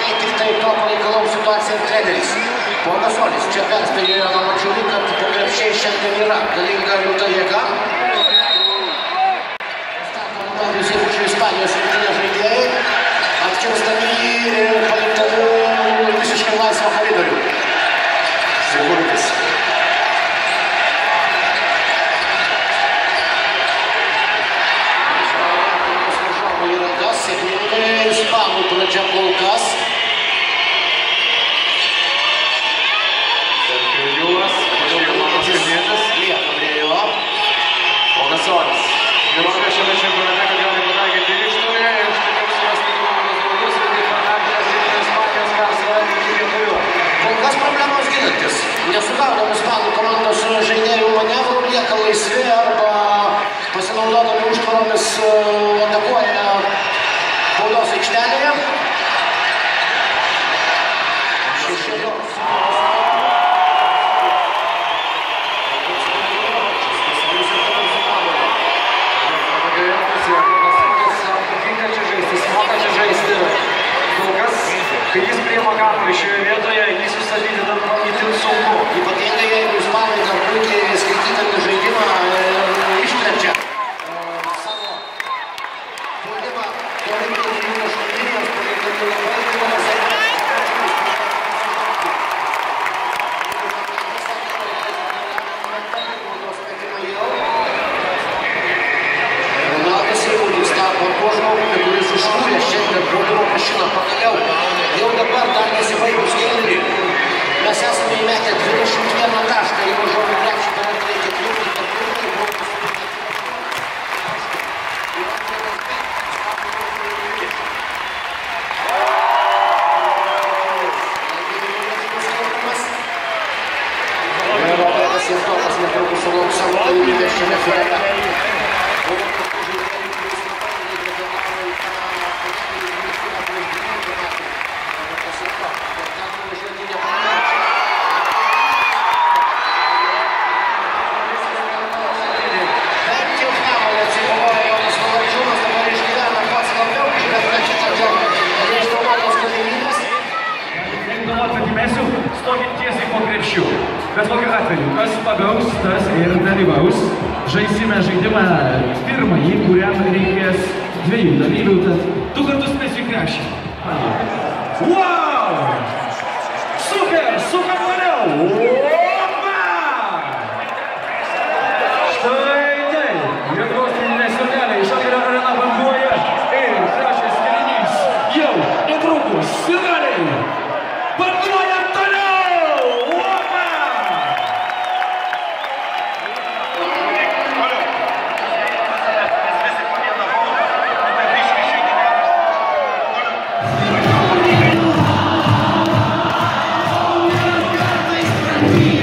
kai tik tai to pareikalaus situacija ir treneris. Ponas Olis čia perspėjo Joną Mačiulį, kad po krepšiai šiandien yra galinga rimta jėga. Statoma visi už Ispanijos rinktinės žaidėjai, atkirstami jį ir palikdami visiškai laisvą koridorių. Sigurtis. Varžovų yra kas, sėkmingai ispanų pradžia kol kas. Sergio Jūras, tačiau Jonas Kalnietis, Lieka prie jo. Ogasonis. Įrodė šiame čempionate, kad gali pataikyti ištorę ir štai kaip surasti komandos draugus, Rudy Fernandes ir Ispanijos persvarą iki lietuvių. Kol kas problemos ginantis. Nesugaudom ispanų komandos žaidėjų manevrų, lieka laisvi arba pasinaudodami užtvaromis e, atakuoja kai jis priima kamuolį šioje vietoje, jį sustabdyti tampa itin sunku. Ypatingai jeigu ispanai dar puikiai skaitydami žaidimą e, išplečia e, savo toli nuo finišo linijos, palikdami paukščių. Bet kokiu atveju, kas pagaus, tas ir dalyvaus. Žaisime žaidimą pirmąjį, kuriam reikės dviejų dalyvių, tad du kartus mes jį krepšį. Wow! Super, super maniau! Sinaliai! Happy